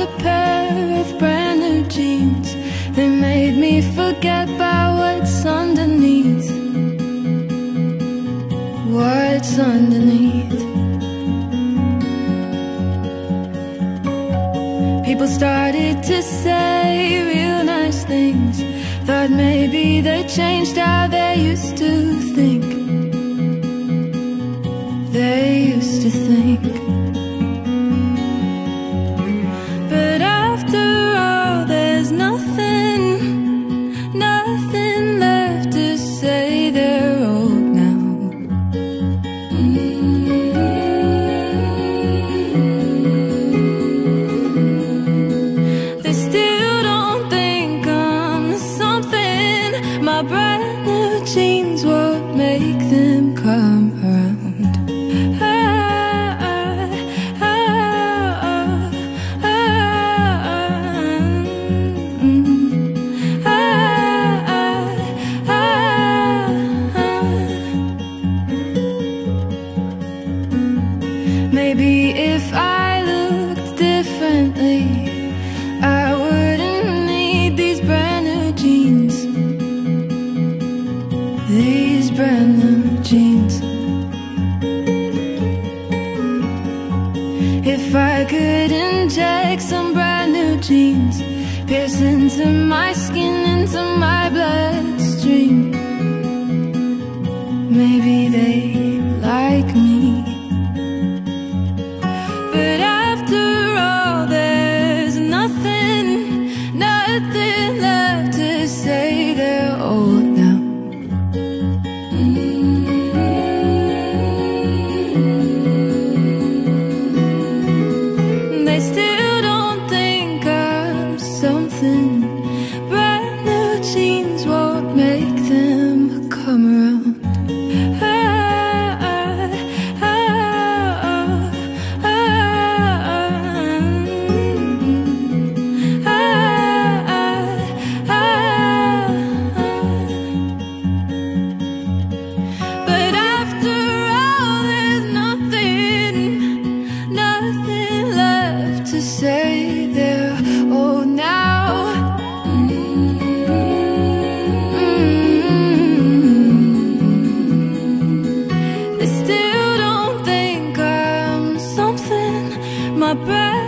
a pair of brand new jeans. They made me forget about what's underneath. What's underneath? People started to say real nice things. Thought maybe they changed how they used to think. Maybe if I looked differently, I wouldn't need these brand new jeans. These brand new jeans. If I could inject some brand new jeans, pierce into my skin, into my bloodstream, nothing left to say. They're now. Mm. They still don't think I'm something. My won't